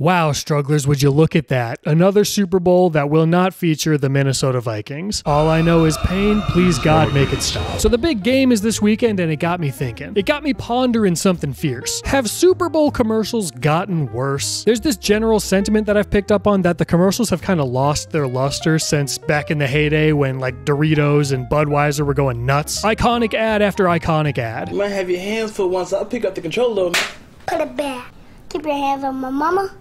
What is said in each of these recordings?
Wow, strugglers, would you look at that? Another Super Bowl that will not feature the Minnesota Vikings. All I know is pain. Please, oh, God, make it stop. So, the big game is this weekend, and it got me thinking. It got me pondering something fierce. Have Super Bowl commercials gotten worse? There's this general sentiment that I've picked up on that the commercials have kind of lost their luster since back in the heyday when, like, Doritos and Budweiser were going nuts. Iconic ad after iconic ad. You might have your hands full once I'll pick up the controller, man. Put it back. Keep your hands on my mama.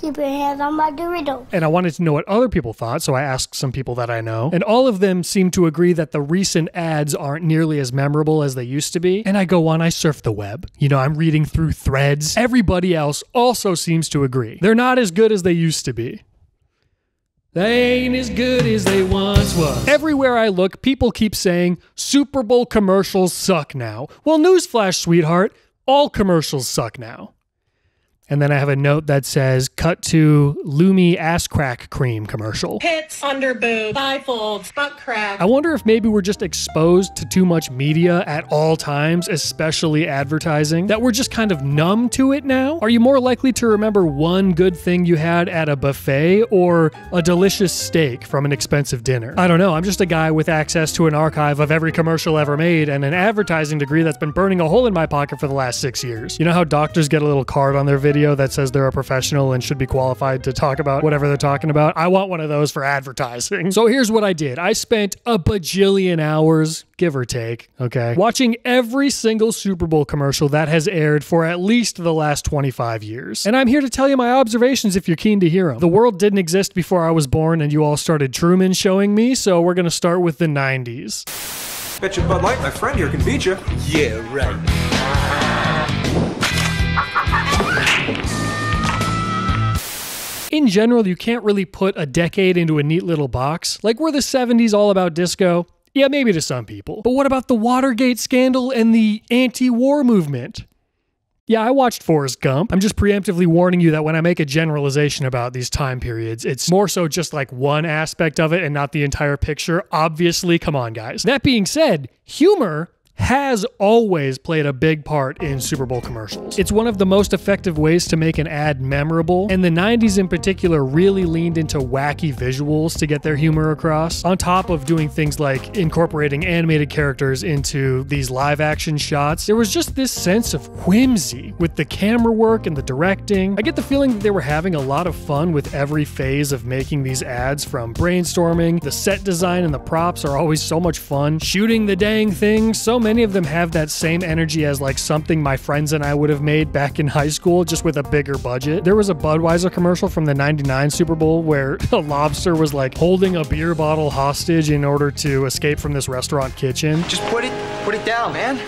Keep your hands on my Dorito. and I wanted to know what other people thought, so I asked some people that I know, and all of them seem to agree that the recent ads aren't nearly as memorable as they used to be. And I go on, I surf the web. You know, I'm reading through threads. Everybody else also seems to agree. They're not as good as they used to be. They ain't as good as they once was. Everywhere I look, people keep saying Super Bowl commercials suck now. Well, newsflash, sweetheart, all commercials suck now. And then I have a note that says cut to Lumi ass crack cream commercial. Hits, under boob, bifolds, butt crack. I wonder if maybe we're just exposed to too much media at all times, especially advertising, that we're just kind of numb to it now? Are you more likely to remember one good thing you had at a buffet or a delicious steak from an expensive dinner? I don't know. I'm just a guy with access to an archive of every commercial ever made and an advertising degree that's been burning a hole in my pocket for the last six years. You know how doctors get a little card on their video that says they're a professional and should be qualified to talk about whatever they're talking about? I want one of those for advertising. So here's what I did I spent a bajillion hours, give or take, okay, watching every single Super Bowl commercial that has aired for at least the last 25 years. And I'm here to tell you my observations if you're keen to hear them. The world didn't exist before I was born, and you all started Truman showing me, so we're gonna start with the 90s. Bet you Bud Light, my friend here, can beat you. Yeah, right. In general, you can't really put a decade into a neat little box. Like, were the 70s all about disco? Yeah, maybe to some people. But what about the Watergate scandal and the anti war movement? Yeah, I watched Forrest Gump. I'm just preemptively warning you that when I make a generalization about these time periods, it's more so just like one aspect of it and not the entire picture. Obviously, come on, guys. That being said, humor has always played a big part in Super Bowl commercials. It's one of the most effective ways to make an ad memorable, and the 90s in particular really leaned into wacky visuals to get their humor across, on top of doing things like incorporating animated characters into these live action shots. There was just this sense of whimsy with the camera work and the directing. I get the feeling that they were having a lot of fun with every phase of making these ads from brainstorming, the set design and the props are always so much fun, shooting the dang thing, so many many of them have that same energy as like something my friends and I would have made back in high school, just with a bigger budget. There was a Budweiser commercial from the 99 Super Bowl where a lobster was like holding a beer bottle hostage in order to escape from this restaurant kitchen. Just put it, put it down, man.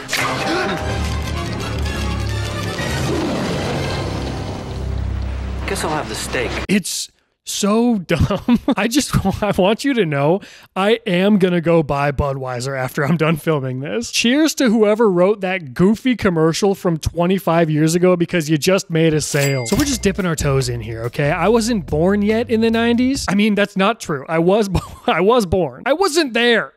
Guess I'll have the steak. It's so dumb. I just I want you to know I am going to go buy Budweiser after I'm done filming this. Cheers to whoever wrote that goofy commercial from 25 years ago because you just made a sale. So we're just dipping our toes in here, okay? I wasn't born yet in the 90s. I mean, that's not true. I was I was born. I wasn't there.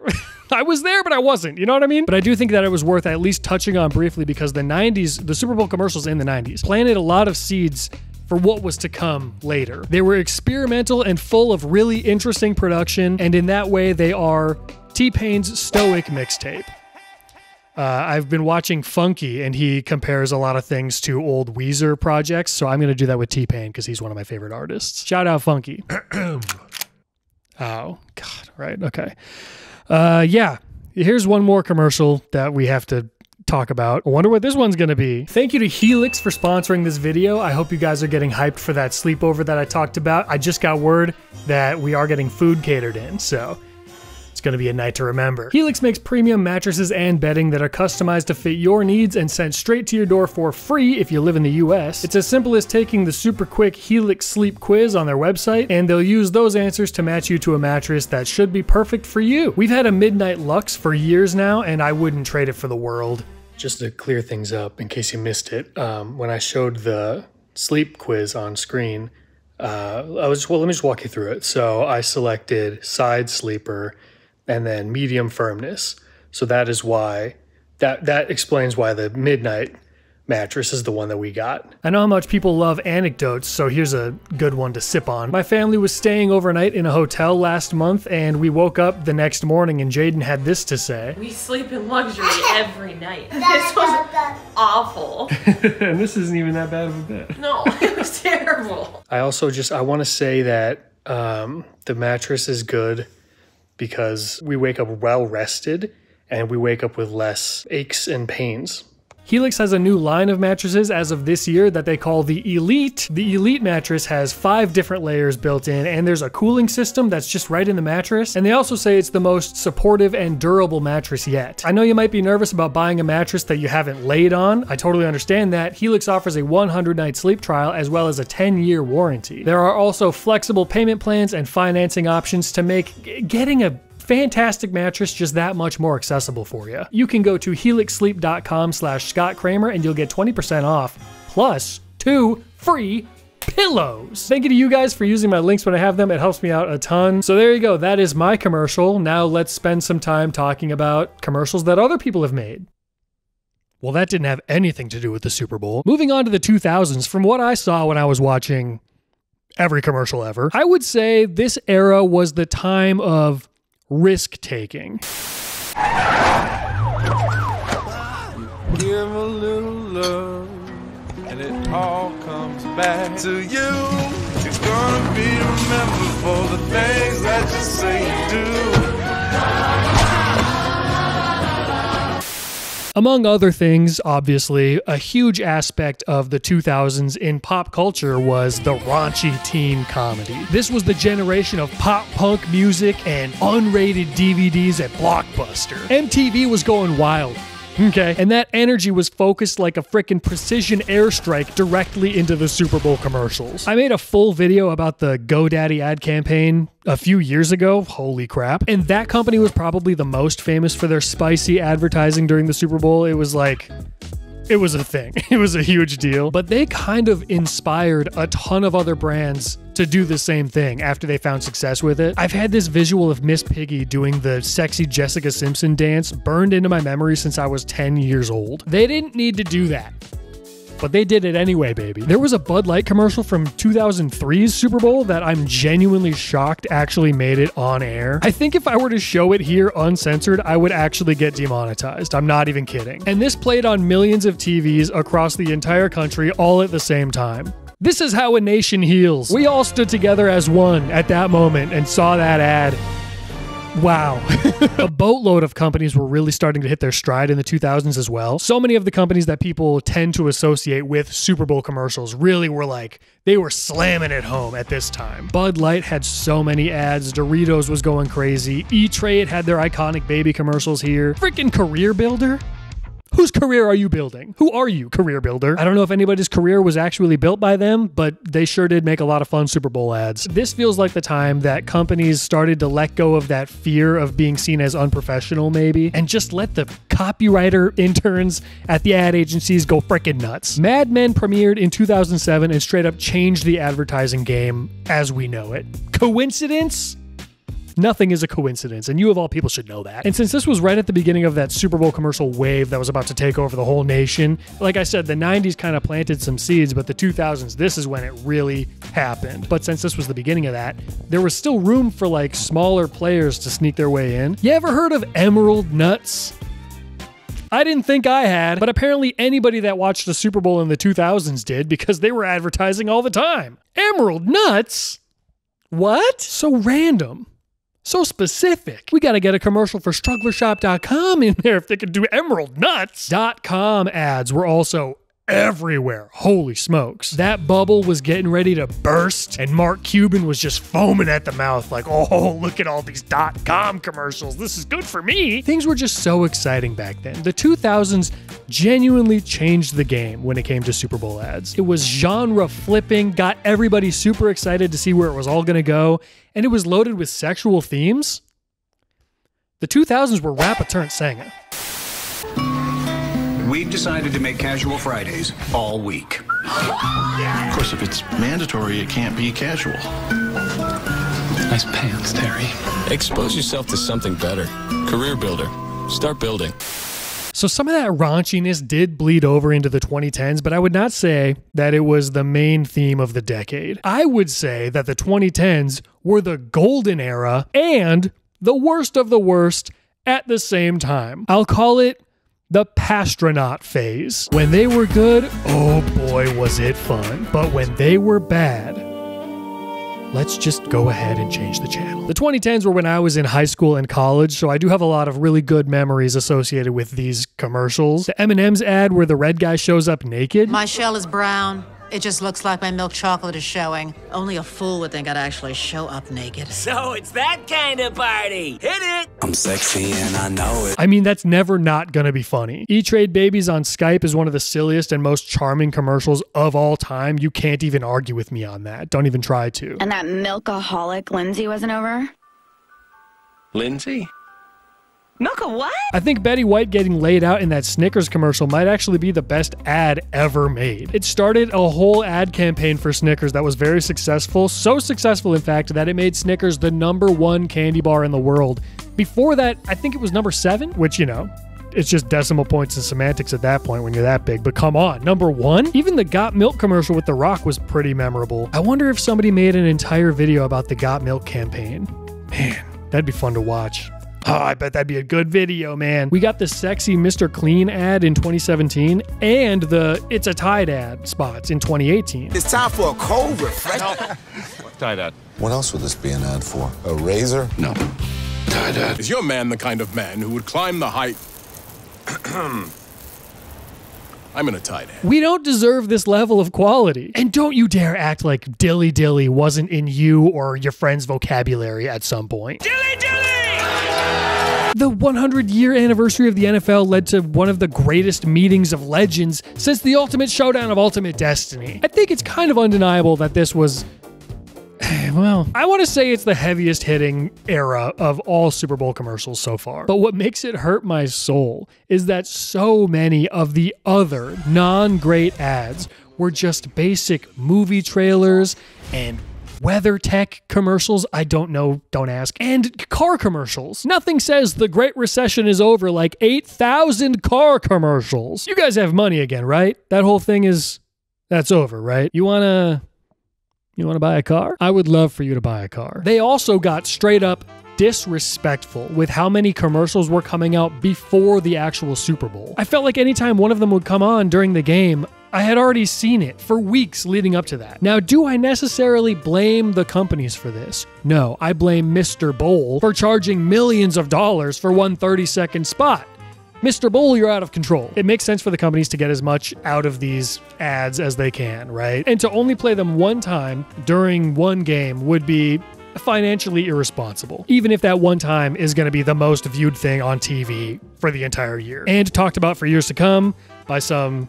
I was there, but I wasn't. You know what I mean? But I do think that it was worth at least touching on briefly because the 90s, the Super Bowl commercials in the 90s, planted a lot of seeds for what was to come later. They were experimental and full of really interesting production, and in that way, they are T Pain's Stoic mixtape. Uh, I've been watching Funky, and he compares a lot of things to old Weezer projects, so I'm going to do that with T Pain because he's one of my favorite artists. Shout out Funky. oh, God, right, okay. Uh, yeah, here's one more commercial that we have to talk about. I wonder what this one's gonna be. Thank you to Helix for sponsoring this video. I hope you guys are getting hyped for that sleepover that I talked about. I just got word that we are getting food catered in, so it's going to be a night to remember. Helix makes premium mattresses and bedding that are customized to fit your needs and sent straight to your door for free if you live in the US. It's as simple as taking the super quick Helix sleep quiz on their website, and they'll use those answers to match you to a mattress that should be perfect for you. We've had a Midnight Lux for years now, and I wouldn't trade it for the world. Just to clear things up, in case you missed it, um, when I showed the sleep quiz on screen, uh, I was well. Let me just walk you through it. So I selected side sleeper, and then medium firmness. So that is why that that explains why the midnight mattress is the one that we got. I know how much people love anecdotes, so here's a good one to sip on. My family was staying overnight in a hotel last month, and we woke up the next morning, and Jaden had this to say. We sleep in luxury every night. This was awful. and this isn't even that bad of a bed. No, it was terrible. I also just I want to say that um, the mattress is good because we wake up well rested and we wake up with less aches and pains. Helix has a new line of mattresses as of this year that they call the Elite. The Elite mattress has five different layers built in, and there's a cooling system that's just right in the mattress. And they also say it's the most supportive and durable mattress yet. I know you might be nervous about buying a mattress that you haven't laid on. I totally understand that. Helix offers a 100 night sleep trial as well as a 10 year warranty. There are also flexible payment plans and financing options to make getting a fantastic mattress just that much more accessible for you. You can go to helixsleep.com slash Scott Cramer and you'll get 20% off plus two free pillows. Thank you to you guys for using my links when I have them. It helps me out a ton. So there you go. That is my commercial. Now let's spend some time talking about commercials that other people have made. Well, that didn't have anything to do with the Super Bowl. Moving on to the 2000s, from what I saw when I was watching every commercial ever, I would say this era was the time of risk taking. Give a little love, and it all comes back to you. You're gonna be remembered for the things that you say do. Among other things, obviously, a huge aspect of the 2000s in pop culture was the raunchy teen comedy. This was the generation of pop punk music and unrated DVDs at Blockbuster. MTV was going wild. Okay. And that energy was focused like a frickin' precision airstrike directly into the Super Bowl commercials. I made a full video about the GoDaddy ad campaign a few years ago. Holy crap. And that company was probably the most famous for their spicy advertising during the Super Bowl. It was like it was a thing. It was a huge deal. But they kind of inspired a ton of other brands to do the same thing after they found success with it. I've had this visual of Miss Piggy doing the sexy Jessica Simpson dance burned into my memory since I was 10 years old. They didn't need to do that. But they did it anyway, baby. There was a Bud Light commercial from 2003's Super Bowl that I'm genuinely shocked actually made it on air. I think if I were to show it here uncensored, I would actually get demonetized. I'm not even kidding. And this played on millions of TVs across the entire country all at the same time. This is how a nation heals. We all stood together as one at that moment and saw that ad. Wow. a boatload of companies were really starting to hit their stride in the 2000s as well. So many of the companies that people tend to associate with Super Bowl commercials really were like, they were slamming it home at this time. Bud Light had so many ads, Doritos was going crazy, E Trade had their iconic baby commercials here. Freaking Career Builder Whose career are you building? Who are you, career builder? I don't know if anybody's career was actually built by them, but they sure did make a lot of fun Super Bowl ads. This feels like the time that companies started to let go of that fear of being seen as unprofessional, maybe, and just let the copywriter interns at the ad agencies go frickin' nuts. Mad Men premiered in 2007 and straight up changed the advertising game as we know it. Coincidence? Nothing is a coincidence, and you of all people should know that. And since this was right at the beginning of that Super Bowl commercial wave that was about to take over the whole nation, like I said, the 90s kind of planted some seeds, but the 2000s, this is when it really happened. But since this was the beginning of that, there was still room for like smaller players to sneak their way in. You ever heard of Emerald Nuts? I didn't think I had, but apparently anybody that watched the Super Bowl in the 2000s did because they were advertising all the time. Emerald Nuts? What? So random. So specific. We got to get a commercial for strugglrshop.com in there if they could do emerald nuts. .com ads were also everywhere. Holy smokes. That bubble was getting ready to burst and Mark Cuban was just foaming at the mouth like, "Oh, look at all these dot .com commercials. This is good for me." Things were just so exciting back then. The 2000s genuinely changed the game when it came to Super Bowl ads. It was genre flipping, got everybody super excited to see where it was all going to go, and it was loaded with sexual themes. The 2000s were Rappa Ternt Sanga. We've decided to make casual Fridays all week. Of course, if it's mandatory, it can't be casual. Nice pants, Terry. Expose yourself to something better. Career Builder. Start building. So some of that raunchiness did bleed over into the 2010s, but I would not say that it was the main theme of the decade. I would say that the 2010s were the golden era and the worst of the worst at the same time. I'll call it the Pastronaut phase. When they were good, oh boy, was it fun. But when they were bad, let's just go ahead and change the channel. The 2010s were when I was in high school and college, so I do have a lot of really good memories associated with these commercials. The M&M's ad where the red guy shows up naked. My shell is brown. It just looks like my milk chocolate is showing. Only a fool would think I'd actually show up naked. So it's that kind of party. Hit it. I'm sexy and I know it. I mean, that's never not gonna be funny. E Trade Babies on Skype is one of the silliest and most charming commercials of all time. You can't even argue with me on that. Don't even try to. And that milkaholic Lindsay wasn't over? Lindsay? Milka what? I think Betty White getting laid out in that Snickers commercial might actually be the best ad ever made. It started a whole ad campaign for Snickers that was very successful, so successful, in fact, that it made Snickers the number one candy bar in the world. Before that, I think it was number seven, which, you know, it's just decimal points and semantics at that point when you're that big. But come on, number one? Even the Got Milk commercial with The Rock was pretty memorable. I wonder if somebody made an entire video about the Got Milk campaign. Man, that'd be fun to watch. Oh, I bet that'd be a good video, man. We got the sexy Mr. Clean ad in 2017 and the It's a Tide ad spots in 2018. It's time for a cold refresh. Tide ad. What else would this be an ad for? A razor? No. Tide ad. Is your man the kind of man who would climb the height? I'm in a tight end. We don't deserve this level of quality. And don't you dare act like dilly dilly wasn't in you or your friend's vocabulary at some point. Dilly dilly! The 100 year anniversary of the NFL led to one of the greatest meetings of legends since the Ultimate Showdown of Ultimate Destiny. I think it's kind of undeniable that this was. Well, I want to say it's the heaviest hitting era of all Super Bowl commercials so far. But what makes it hurt my soul is that so many of the other non great ads were just basic movie trailers and WeatherTech commercials, I don't know, don't ask, and car commercials. Nothing says the Great Recession is over like 8,000 car commercials. You guys have money again, right? That whole thing is that's over, right? You want to you want to buy a car? I would love for you to buy a car. They also got straight up disrespectful with how many commercials were coming out before the actual Super Bowl. I felt like anytime one of them would come on during the game, I had already seen it for weeks leading up to that. Now, do I necessarily blame the companies for this? No, I blame Mr. Bowl for charging millions of dollars for one 30 second spot. Mr. Bowl, you're out of control. It makes sense for the companies to get as much out of these ads as they can, right? And to only play them one time during one game would be financially irresponsible, even if that one time is going to be the most viewed thing on TV for the entire year and talked about for years to come by some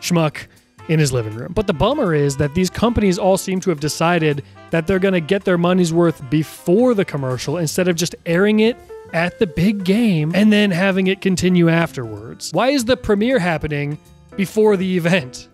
schmuck in his living room. But the bummer is that these companies all seem to have decided that they're going to get their money's worth before the commercial instead of just airing it at the big game and then having it continue afterwards. Why is the premiere happening before the event?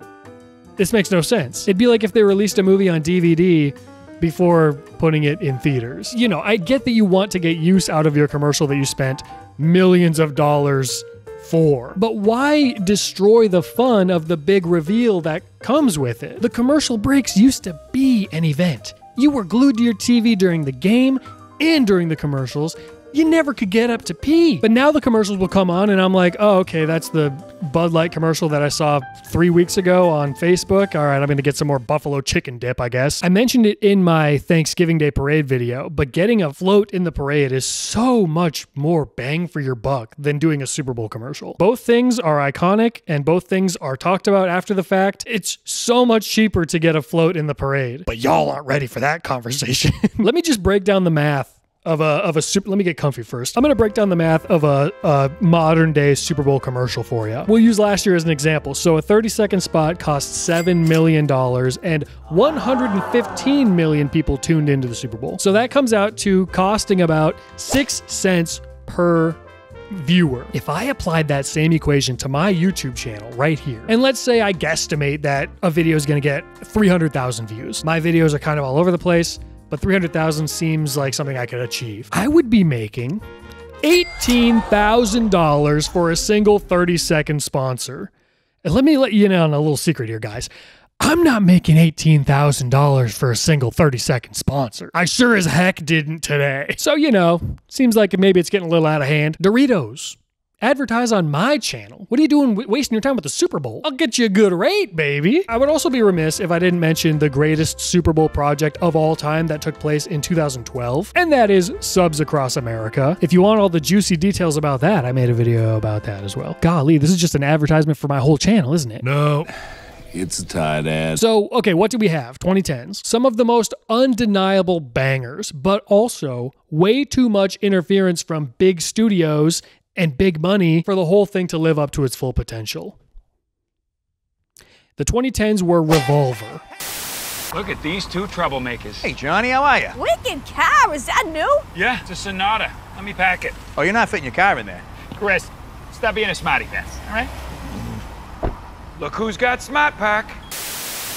This makes no sense. It'd be like if they released a movie on DVD before putting it in theaters. You know, I get that you want to get use out of your commercial that you spent millions of dollars for. But why destroy the fun of the big reveal that comes with it? The commercial breaks used to be an event. You were glued to your TV during the game and during the commercials. You never could get up to pee. But now the commercials will come on, and I'm like, oh, okay, that's the Bud Light commercial that I saw three weeks ago on Facebook. All right, I'm to get some more buffalo chicken dip, I guess. I mentioned it in my Thanksgiving Day parade video, but getting a float in the parade is so much more bang for your buck than doing a Super Bowl commercial. Both things are iconic, and both things are talked about after the fact. It's so much cheaper to get a float in the parade, but y'all aren't ready for that conversation. Let me just break down the math of a of a super. Let me get comfy first. I'm gonna break down the math of a, a modern day Super Bowl commercial for you. We'll use last year as an example. So a 30 second spot cost seven million dollars, and 115 million people tuned into the Super Bowl. So that comes out to costing about six cents per viewer. If I applied that same equation to my YouTube channel right here, and let's say I guesstimate that a video is going to get 300,000 views. My videos are kind of all over the place but 300,000 seems like something I could achieve. I would be making $18,000 for a single 30 second sponsor. And let me let you in on a little secret here, guys. I'm not making $18,000 for a single 30 second sponsor. I sure as heck didn't today. So, you know, seems like maybe it's getting a little out of hand. Doritos. Advertise on my channel. What are you doing wasting your time with the Super Bowl? I'll get you a good rate, baby. I would also be remiss if I didn't mention the greatest Super Bowl project of all time that took place in 2012, and that is Subs Across America. If you want all the juicy details about that, I made a video about that as well. Golly, this is just an advertisement for my whole channel, isn't it? No. It's a Tide ad. So, okay, what do we have? 2010s. Some of the most undeniable bangers, but also way too much interference from big studios and big money for the whole thing to live up to its full potential. The 2010s were Revolver. Look at these two troublemakers. Hey, Johnny, how are you? Wicked car, is that new? Yeah, it's a Sonata. Let me pack it. Oh, you're not fitting your car in there. Chris, stop being a smarty pants, all right? Look who's got Smart Pack.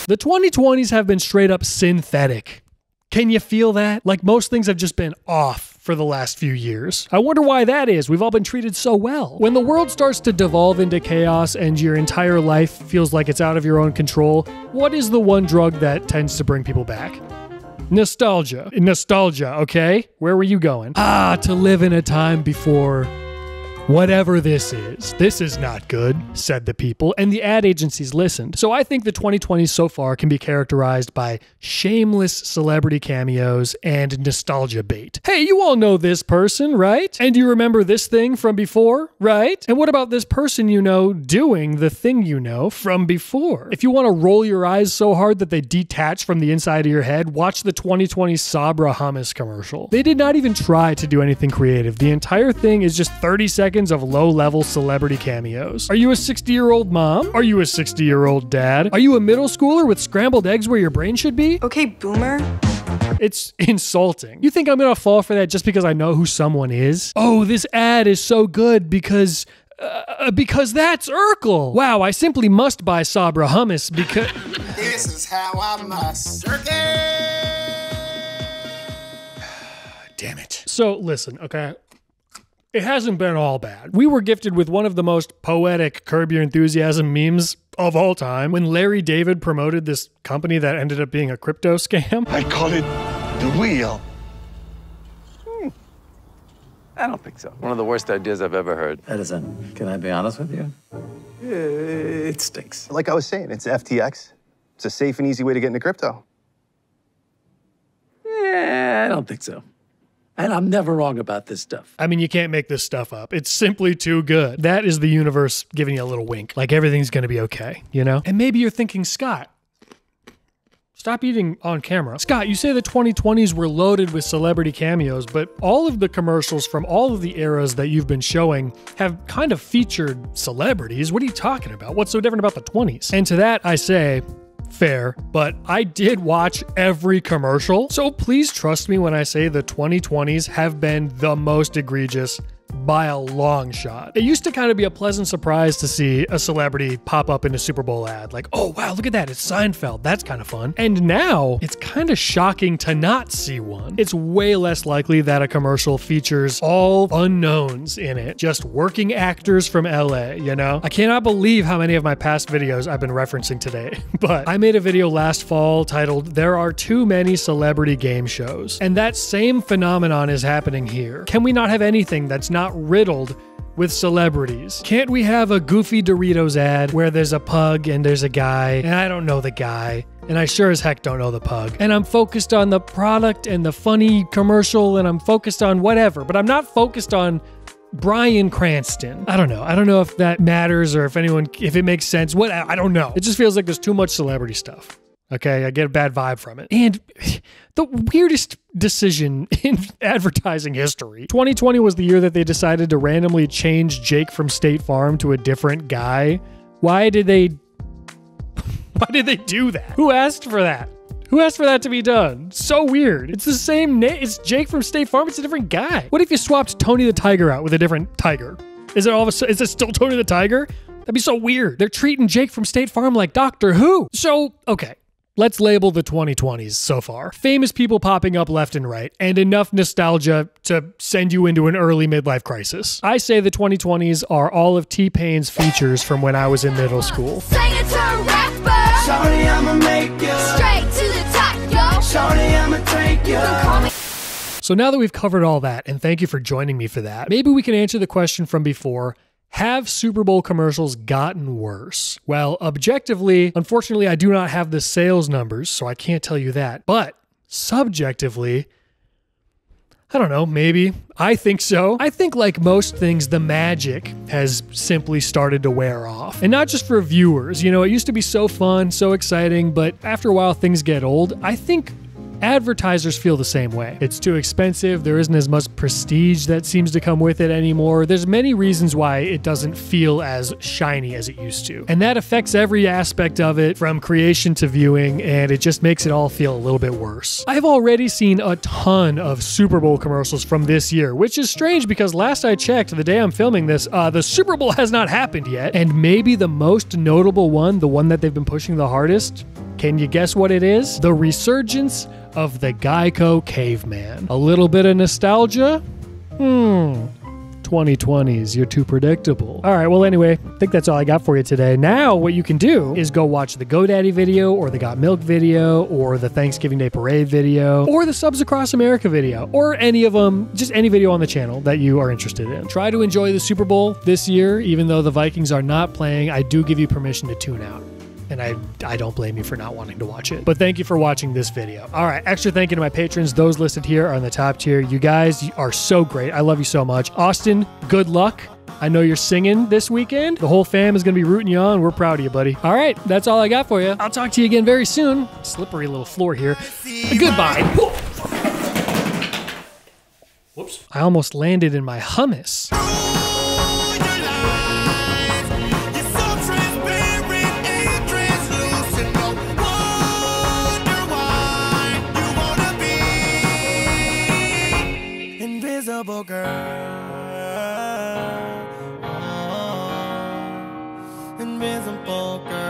The 2020s have been straight up synthetic. Can you feel that? Like most things have just been off for the last few years. I wonder why that is. We've all been treated so well. When the world starts to devolve into chaos and your entire life feels like it's out of your own control, what is the one drug that tends to bring people back? Nostalgia. Nostalgia, okay? Where were you going? Ah, to live in a time before Whatever this is, this is not good, said the people, and the ad agencies listened. So I think the 2020s so far can be characterized by shameless celebrity cameos and nostalgia bait. Hey, you all know this person, right? And you remember this thing from before, right? And what about this person you know doing the thing you know from before? If you want to roll your eyes so hard that they detach from the inside of your head, watch the 2020 Sabra hummus commercial. They did not even try to do anything creative. The entire thing is just 30 seconds of low level celebrity cameos. Are you a 60 year old mom? Are you a 60 year old dad? Are you a middle schooler with scrambled eggs where your brain should be? Okay, boomer. It's insulting. You think I'm gonna fall for that just because I know who someone is? Oh, this ad is so good because. Uh, because that's Urkel. Wow, I simply must buy Sabra hummus because. this is how I must. Damn it. So, listen, okay? It hasn't been all bad. We were gifted with one of the most poetic Curb Your Enthusiasm memes of all time when Larry David promoted this company that ended up being a crypto scam. I call it the wheel. Hmm. I don't think so. One of the worst ideas I've ever heard. Edison, can I be honest with you? It stinks. Like I was saying, it's FTX. It's a safe and easy way to get into crypto. Yeah, I don't think so. And I'm never wrong about this stuff. I mean, you can't make this stuff up. It's simply too good. That is the universe giving you a little wink, like everything's going to be okay, you know? And maybe you're thinking, Scott, stop eating on camera. Scott, you say the 2020s were loaded with celebrity cameos, but all of the commercials from all of the eras that you've been showing have kind of featured celebrities. What are you talking about? What's so different about the 20s? And to that, I say, fair, but I did watch every commercial. So please trust me when I say the 2020s have been the most egregious by a long shot. It used to kind of be a pleasant surprise to see a celebrity pop up in a Super Bowl ad. Like, oh wow, look at that, it's Seinfeld. That's kind of fun. And now it's kind of shocking to not see one. It's way less likely that a commercial features all unknowns in it, just working actors from LA, you know? I cannot believe how many of my past videos I've been referencing today, but I made a video last fall titled, There Are Too Many Celebrity Game Shows. And that same phenomenon is happening here. Can we not have anything that's not riddled with celebrities. Can't we have a goofy Doritos ad where there's a pug and there's a guy, and I don't know the guy, and I sure as heck don't know the pug. And I'm focused on the product and the funny commercial, and I'm focused on whatever, but I'm not focused on Bryan Cranston. I don't know. I don't know if that matters or if anyone, if it makes sense. What I don't know. It just feels like there's too much celebrity stuff. Okay, I get a bad vibe from it. And the weirdest decision in advertising history 2020 was the year that they decided to randomly change Jake from State Farm to a different guy. Why did they. Why did they do that? Who asked for that? Who asked for that to be done? So weird. It's the same name. It's Jake from State Farm. It's a different guy. What if you swapped Tony the Tiger out with a different tiger? Is it all of a is it still Tony the Tiger? That'd be so weird. They're treating Jake from State Farm like Doctor Who. So, okay. Let's label the 2020s so far. Famous people popping up left and right, and enough nostalgia to send you into an early midlife crisis. I say the 2020s are all of T Pain's features from when I was in middle school. Shorty, I'ma. Straight to the top, yo. Shorty, I'ma take you. So now that we've covered all that, and thank you for joining me for that, maybe we can answer the question from before have Super Bowl commercials gotten worse? Well, objectively, unfortunately, I do not have the sales numbers, so I can't tell you that. But subjectively, I don't know, maybe. I think so. I think, like most things, the magic has simply started to wear off. And not just for viewers. You know, it used to be so fun, so exciting, but after a while, things get old. I think Advertisers feel the same way. It's too expensive, there isn't as much prestige that seems to come with it anymore. There's many reasons why it doesn't feel as shiny as it used to. And that affects every aspect of it from creation to viewing, and it just makes it all feel a little bit worse. I've already seen a ton of Super Bowl commercials from this year, which is strange because last I checked, the day I'm filming this, uh, the Super Bowl has not happened yet. And maybe the most notable one, the one that they've been pushing the hardest, can you guess what it is? The resurgence of the Geico caveman. A little bit of nostalgia? Hmm. 2020s, you're too predictable. All right, well, anyway, I think that's all I got for you today. Now, what you can do is go watch the GoDaddy video, or the Got Milk video, or the Thanksgiving Day Parade video, or the Subs Across America video, or any of them, just any video on the channel that you are interested in. Try to enjoy the Super Bowl this year, even though the Vikings are not playing. I do give you permission to tune out and I, I don't blame you for not wanting to watch it. But thank you for watching this video. All right, extra thank you to my patrons. Those listed here are in the top tier. You guys are so great. I love you so much. Austin, good luck. I know you're singing this weekend. The whole fam is going to be rooting you on. We're proud of you, buddy. All right, that's all I got for you. I'll talk to you again very soon. Slippery little floor here. Goodbye. Whoops. I almost landed in my hummus. Invisible girl. Oh, invisible girl.